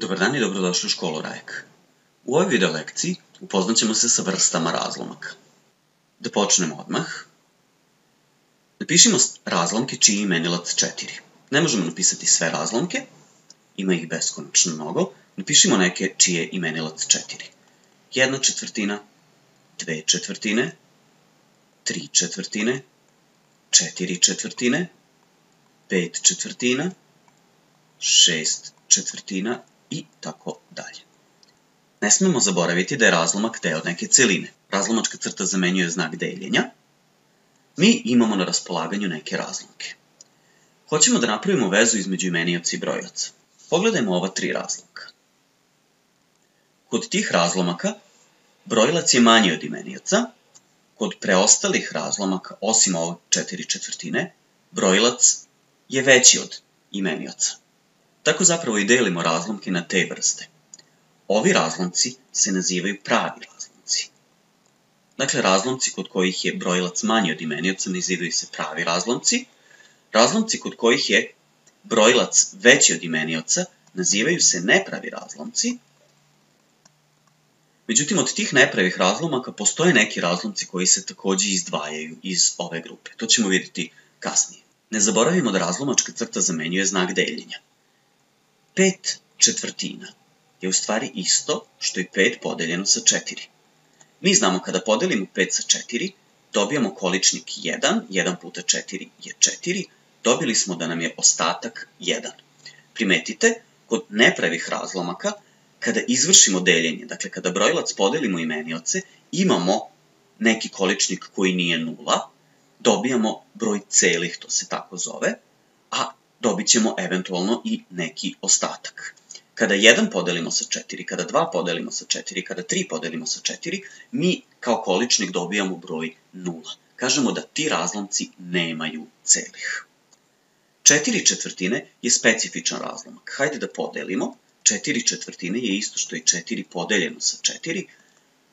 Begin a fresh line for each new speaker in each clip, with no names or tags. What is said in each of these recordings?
Dobar dan i dobrodošli u školu Rajek. U ovoj video lekciji upoznat ćemo se sa vrstama razlomaka. Da počnemo odmah. Napišimo razlomke čiji je imenilac 4. Ne možemo napisati sve razlomke, ima ih beskonačno mnogo. Napišimo neke čije je imenilac 4. Jedna četvrtina, dve četvrtine, tri četvrtine, četiri četvrtine, pet četvrtina, šest četvrtina i tako dalje. Ne smemo zaboraviti da je razlomak deo neke celine. Razlomačka crta zamenjuje znak deljenja. Mi imamo na raspolaganju neke razlomke. Hoćemo da napravimo vezu između imenioca i brojaca. Pogledajmo ova tri razlomka. Kod tih razlomaka brojilac je manji od imenioca, kod preostalih razlomaka, osim ovog četiri četvrtine, brojilac je veći od imenioca. Tako zapravo i delimo razlomke na te vrste. Ovi razlomci se nazivaju pravi razlomci. Dakle, razlomci kod kojih je brojilac manji od imenioca nazivaju se pravi razlomci. Razlomci kod kojih je brojilac veći od imenioca nazivaju se nepravi razlomci. Međutim, od tih nepravih razlomaka postoje neki razlomci koji se takođe izdvajaju iz ove grupe. To ćemo vidjeti kasnije. Ne zaboravimo da razlomačka crta zamenjuje znak deljenja. 5 četvrtina je u stvari isto što i 5 podeljeno sa 4. Mi znamo kada podelimo 5 sa 4, dobijamo količnik 1, 1 puta 4 je 4, dobili smo da nam je ostatak 1. Primetite, kod nepravih razlomaka, kada izvršimo deljenje, dakle kada brojilac podelimo imenioce, imamo neki količnik koji nije nula, dobijamo broj celih, to se tako zove, dobit ćemo eventualno i neki ostatak. Kada 1 podelimo sa 4, kada 2 podelimo sa 4, kada 3 podelimo sa 4, mi kao količnik dobijamo broj 0. Kažemo da ti razlomci nemaju celih. 4 četvrtine je specifičan razlomak. Hajde da podelimo. 4 četvrtine je isto što i 4 podeljeno sa 4.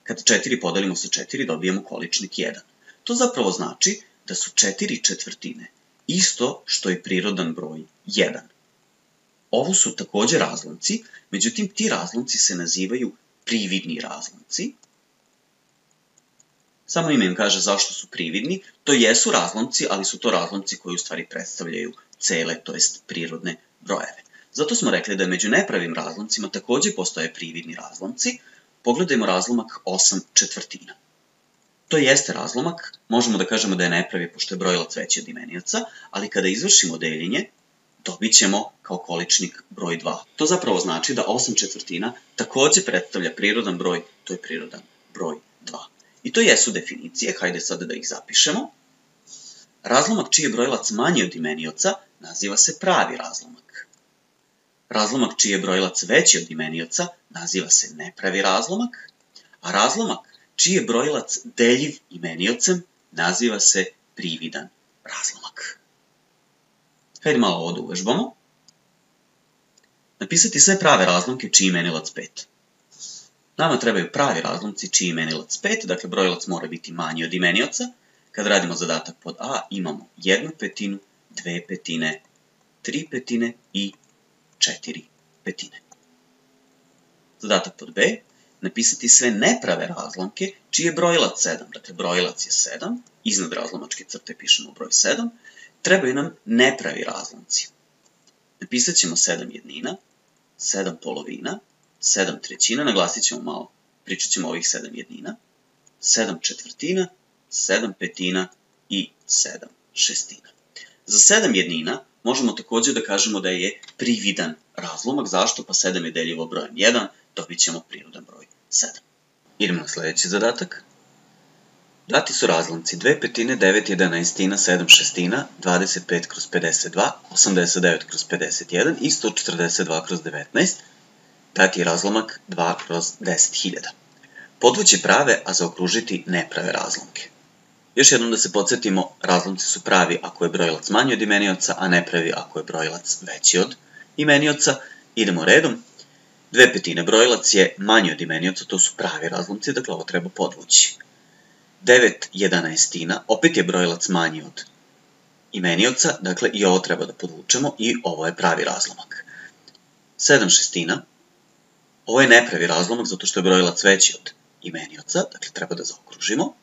Kada 4 podelimo sa 4, dobijemo količnik 1. To zapravo znači da su 4 četvrtine isto što je prirodan broj 1. Ovo su takođe razlomci, međutim ti razlomci se nazivaju prividni razlomci. Samo ime im kaže zašto su prividni. To jesu razlomci, ali su to razlomci koji u stvari predstavljaju cele, to jest prirodne brojeve. Zato smo rekli da među nepravim razlomcima takođe postoje prividni razlomci. Pogledajmo razlomak 8 četvrtina. To jeste razlomak, možemo da kažemo da je nepravi pošto je brojilac veći od imenioca, ali kada izvršimo deljenje, dobit ćemo kao količnik broj 2. To zapravo znači da 8 četvrtina takođe predstavlja prirodan broj, to je prirodan broj 2. I to jesu definicije, hajde sada da ih zapišemo. Razlomak čiji je brojilac manji od imenioca naziva se pravi razlomak. Razlomak čiji je brojilac veći od imenioca naziva se nepravi razlomak, a razlomak čiji je brojilac deljiv imeniocem, naziva se prividan razlomak. Hajde malo ovo da uvežbamo. Napisati sve prave razlomke čiji imenilac 5. Nama trebaju pravi razlomci čiji imenilac 5, dakle brojilac mora biti manji od imenioca. Kad radimo zadatak pod A, imamo jednu petinu, dve petine, tri petine i četiri petine. Zadatak pod B, napisati sve neprave razlomke, čiji je brojilac 7. Dakle, brojilac je 7, iznad razlomačke crte pišemo broj 7, trebaju nam nepravi razlomci. Napisat ćemo 7 jednina, 7 polovina, 7 trećina, naglasit ćemo malo, pričat ćemo ovih 7 jednina, 7 četvrtina, 7 petina i 7 šestina. Za 7 jednina možemo takođe da kažemo da je prividan razlomak. Zašto? Pa 7 je deljivo brojem 1, dobit ćemo prirodan broj 7. Idemo na sledeći zadatak. Dati su razlomci 2 petine, 9 jedenaestina, 7 šestina, 25 kroz 52, 89 kroz 51 i 142 kroz 19. Dati je razlomak 2 kroz 10.000. Podvući prave, a zaokružiti neprave razlomke. Još jednom da se podsjetimo, razlomci su pravi ako je brojilac manji od imenioca, a nepravi ako je brojilac veći od imenioca. Idemo redom. Dve petine brojilac je manji od imenioca, to su pravi razlomci, dakle ovo treba podvući. 9 jedanaestina, opet je brojilac manji od imenioca, dakle i ovo treba da podvučemo i ovo je pravi razlomak. 7 šestina, Ovo je nepravi razlomak zato što je brojilac veći od imenioca, dakle treba da zaokružimo.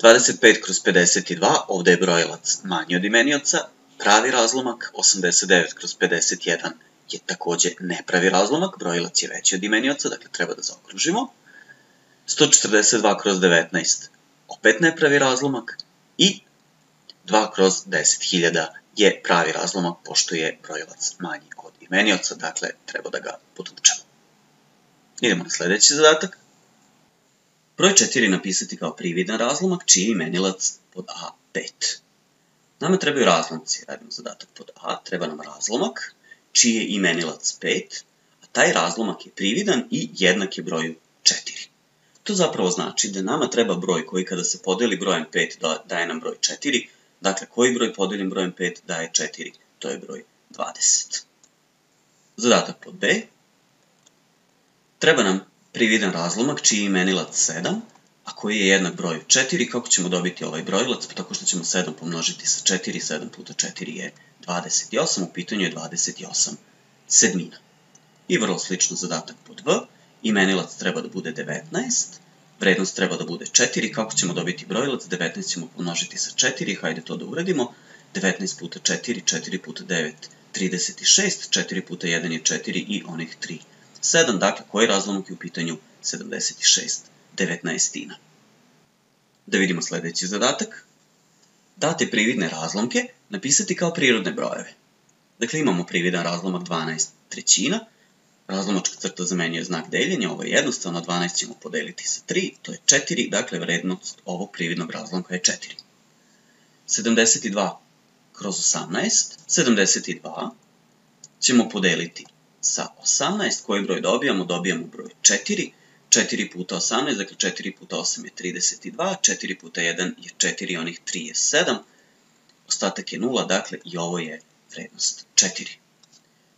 25 kroz 52, ovde je brojilac manji od imenioca, pravi razlomak, 89 kroz 51 je takođe nepravi razlomak, brojilac je veći od imenioca, dakle treba da zaokružimo. 142 kroz 19, opet nepravi razlomak, i 2 kroz 10.000 je pravi razlomak, pošto je brojilac manji od imenioca, dakle treba da ga podvučemo. Idemo na sledeći zadatak. Broj 4 napisati kao prividan razlomak, čiji je imenilac pod A5. Nama trebaju razlomci, radimo zadatak pod A, treba nam razlomak, čiji je imenilac 5, a taj razlomak je prividan i jednak je broju 4. To zapravo znači da nama treba broj koji kada se podeli brojem 5 da, daje nam broj 4, dakle koji broj podeljen brojem 5 daje 4, to je broj 20. Zadatak pod B. Treba nam prividan razlomak čiji je imenilac 7, a koji je jednak broju 4. Kako ćemo dobiti ovaj brojilac? Pa tako što ćemo 7 pomnožiti sa 4, 7 puta 4 je 28, u pitanju je 28 sedmina. I vrlo slično zadatak pod V, imenilac treba da bude 19, vrednost treba da bude 4, kako ćemo dobiti brojilac? 19 ćemo pomnožiti sa 4, hajde to da uradimo, 19 puta 4, 4 puta 9, 36, 4 puta 1 je 4 i onih 3. 7, dakle, koji razlomak je u pitanju? 76 19. Da vidimo sledeći zadatak. Date prividne razlomke napisati kao prirodne brojeve. Dakle, imamo prividan razlomak 12 trećina, razlomačka crta zamenjuje znak deljenja, ovo je jednostavno, 12 ćemo podeliti sa 3, to je 4, dakle vrednost ovog prividnog razlomka je 4. 72 kroz 18, 72 ćemo podeliti sa 18, koji broj dobijamo? Dobijamo broj 4, 4 puta 18, dakle 4 puta 8 je 32, 4 puta 1 je 4, onih 3 je 7, ostatak je 0, dakle i ovo je vrednost 4.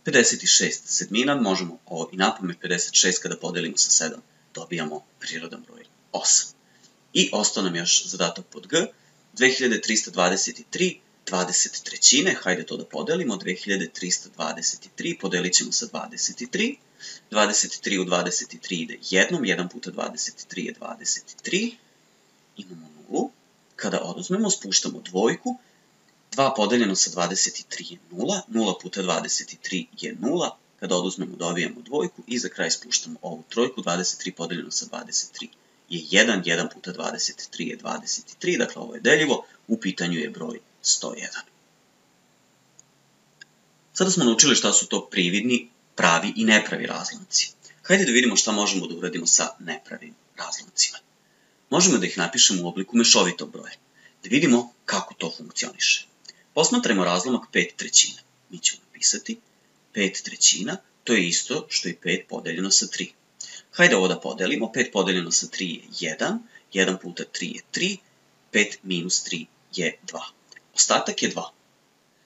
56 sedmina, možemo ovo i napome 56 kada podelimo sa 7, dobijamo prirodan broj 8. I ostao nam još zadatak pod G, 2323 20 trećine, hajde to da podelimo, 2323 podelit ćemo sa 23, 23 u 23 ide jednom, 1 puta 23 je 23, imamo nulu, kada oduzmemo, spuštamo dvojku, 2 podeljeno sa 23 je 0, 0 puta 23 je 0, kada oduzmemo dobijamo dvojku i za kraj spuštamo ovu trojku, 23 podeljeno sa 23 je 1, 1 puta 23 je 23, dakle ovo je deljivo, u pitanju je broj 101. Sada smo naučili šta su to prividni, pravi i nepravi razlomci. Hajde da vidimo šta možemo da uradimo sa nepravim razlomcima. Možemo da ih napišemo u obliku mešovitog broja, da vidimo kako to funkcioniše. Posmatrajmo razlomak 5 trećina. Mi ćemo napisati 5 trećina, to je isto što i 5 podeljeno sa 3. Hajde ovo da podelimo, 5 podeljeno sa 3 je 1, 1 puta 3 je 3, 5 minus 3 je 2. Ostatak je 2.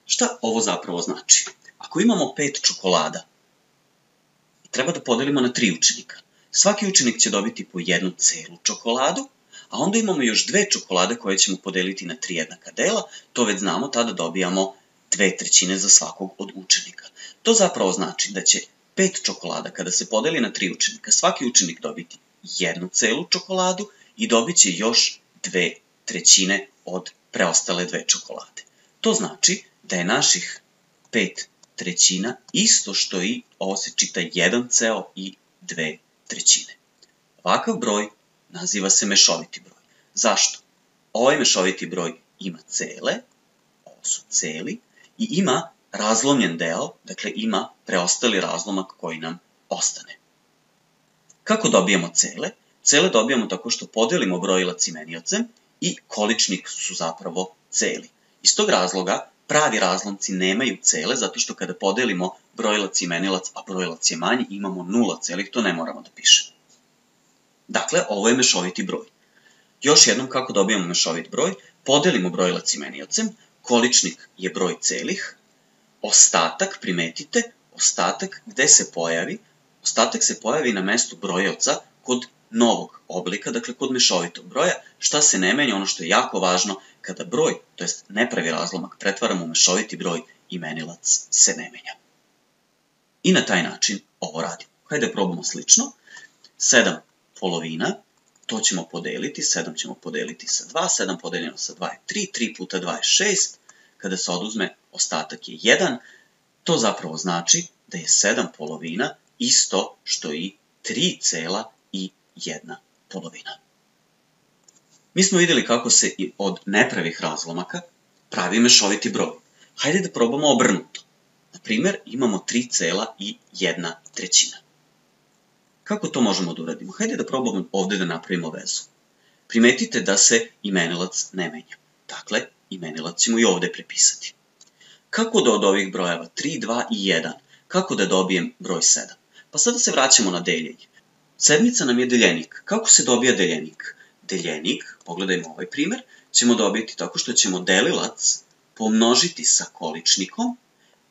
Šta ovo zapravo znači? Ako imamo 5 čokolada, treba da podelimo na 3 učenika. Svaki učenik će dobiti po jednu celu čokoladu, a onda imamo još dve čokolade koje ćemo podeliti na tri jednaka dela, to već znamo, tada dobijamo dve trećine za svakog od učenika. To zapravo znači da će pet čokolada kada se podeli na tri učenika, svaki učenik dobiti jednu celu čokoladu i dobit će još dve trećine od preostale dve čokolade. To znači da je naših pet trećina isto što i ovo se čita jedan ceo i dve trećine. Ovakav broj naziva se mešoviti broj. Zašto? Ovaj mešoviti broj ima cele, ovo su celi, i ima razlomljen deo, dakle ima preostali razlomak koji nam ostane. Kako dobijamo cele? Cele dobijamo tako što podelimo brojilac imeniocem i količnik su zapravo celi. Iz tog razloga pravi razlomci nemaju cele, zato što kada podelimo brojilac i imenilac, a brojilac je manji, imamo nula celih, to ne moramo da pišemo. Dakle, ovo je mešoviti broj. Još jednom kako dobijamo mešovit broj, podelimo brojilac imeniocem, količnik je broj celih, ostatak, primetite, ostatak gde se pojavi, ostatak se pojavi na mestu brojevca kod novog oblika, dakle kod mešovitog broja, šta se ne menja, ono što je jako važno, kada broj, to jest nepravi razlomak, pretvaramo u mešoviti broj, imenilac se ne menja. I na taj način ovo radimo. Hajde da probamo slično. 7 polovina, to ćemo podeliti, 7 ćemo podeliti sa 2, 7 podeljeno sa 2 je 3, 3 puta 2 je 6, kada se oduzme ostatak je 1, to zapravo znači da je 7 polovina isto što i 3 cela 1 polovina. Mi smo videli kako se i od nepravih razlomaka pravi mešoviti broj. Hajde da probamo obrnuto. Na primer, imamo 3 cela i 1 trećina. Kako to možemo da uradimo? Hajde da probamo ovde da napravimo vezu. Primetite da se imenilac ne menja. Dakle, imenilac ćemo i ovde prepisati. Kako da od ovih brojeva 3, 2 i 1, kako da dobijem broj 7? Pa sada se vraćamo na deljenje. Sedmica nam je deljenik. Kako se dobija deljenik? Deljenik, pogledajmo ovaj primer, ćemo dobiti tako što ćemo delilac pomnožiti sa količnikom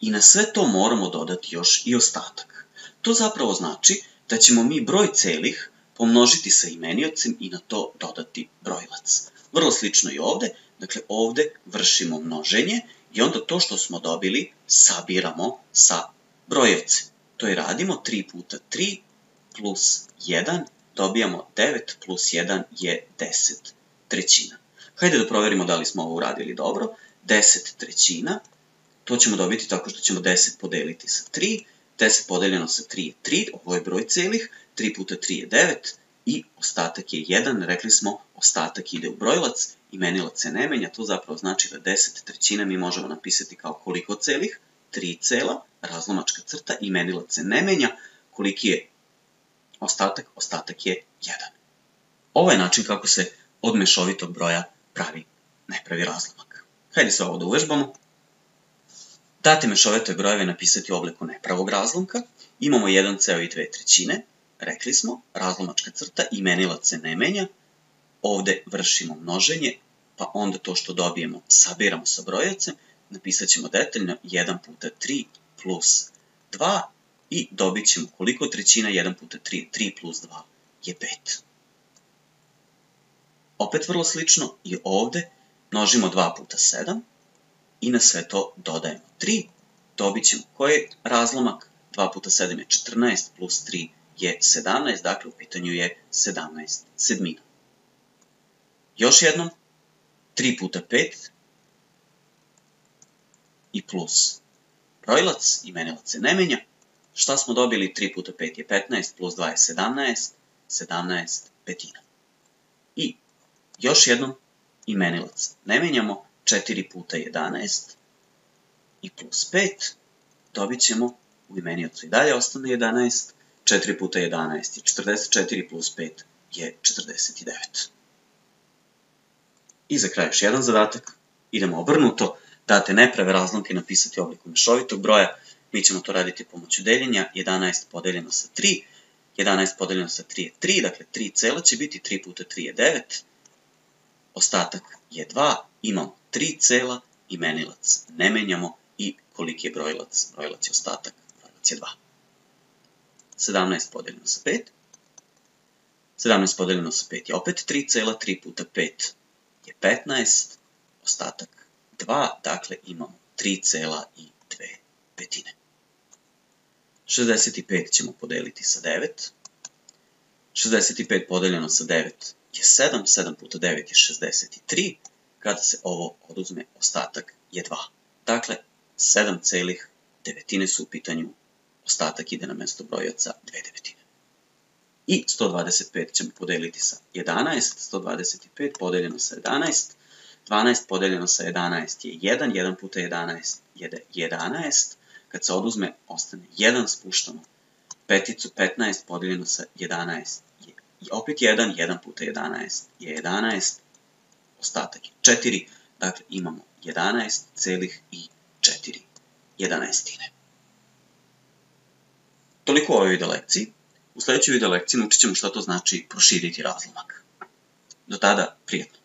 i na sve to moramo dodati još i ostatak. To zapravo znači da ćemo mi broj celih pomnožiti sa imeniocem i na to dodati brojilac. Vrlo slično i ovde, dakle ovde vršimo množenje i onda to što smo dobili sabiramo sa brojevcem. To je radimo 3 puta 3 plus 1, dobijamo 9 plus 1 je 10 trećina. Hajde da proverimo da li smo ovo uradili dobro. 10 trećina, to ćemo dobiti tako što ćemo 10 podeliti sa 3, 10 podeljeno sa 3 je 3, ovo je broj celih, 3 puta 3 je 9 i ostatak je 1, rekli smo ostatak ide u brojlac, imenilac se ne menja, to zapravo znači da 10 trećina mi možemo napisati kao koliko celih, 3 cela, razlomačka crta, imenilac se ne menja, koliki je ostatak, ostatak je 1. Ovo je način kako se od mešovitog broja pravi nepravi razlomak. Hajde se ovo da uvežbamo. Date mešovite brojeve napisati u obliku nepravog razlomka. Imamo 1 ceo i 2 trećine. Rekli smo, razlomačka crta, imenilac se ne menja. Ovde vršimo množenje, pa onda to što dobijemo sabiramo sa brojevcem. Napisat ćemo detaljno 1 puta 3 plus 2 i dobit ćemo koliko trećina 1 puta 3, 3 plus 2 je 5. Opet vrlo slično i ovde množimo 2 puta 7 i na sve to dodajemo 3, dobit ćemo koji je razlomak, 2 puta 7 je 14 plus 3 je 17, dakle u pitanju je 17 sedmina. Još jednom, 3 puta 5 i plus brojilac, imenilac se ne menja, Šta smo dobili? 3 puta 5 je 15, plus 2 je 17, 17 petina. I još jednom imenilac. Ne menjamo 4 puta 11 i plus 5, dobit ćemo u imeniocu i dalje ostane 11, 4 puta 11 je 44 plus 5 je 49. I za kraj još jedan zadatak. Idemo obrnuto, date neprave razlomke napisati obliku mešovitog broja, Mi ćemo to raditi pomoću deljenja, 11 podeljeno sa 3, 11 podeljeno sa 3 je 3, dakle 3 cela će biti 3 puta 3 je 9, ostatak je 2, imamo 3 cela, imenilac ne menjamo i koliki je brojilac, brojilac je ostatak, brojilac je 2. 17 podeljeno sa 5, 17 podeljeno sa 5 je opet 3 cela, 3 puta 5 je 15, ostatak 2, dakle imamo 3 cela i 2 petine. 65 ćemo podeliti sa 9. 65 podeljeno sa 9 je 7, 7 puta 9 je 63. Kada se ovo oduzme, ostatak je 2. Dakle, 7 celih devetine su u pitanju, ostatak ide na mesto brojaca 2 devetine. I 125 ćemo podeliti sa 11, 125 podeljeno sa 11, 12 podeljeno sa 11 je 1, 1 puta 11 je 11, Kad se oduzme, ostane 1, spuštamo peticu 15 podeljeno sa 11 je i opet 1, 1 puta 11 je 11, ostatak je 4, dakle imamo 11 celih i 4 11. Toliko u ovoj video lekciji. U sledećoj video lekciji naučit ćemo šta to znači proširiti razlomak. Do tada, prijetno!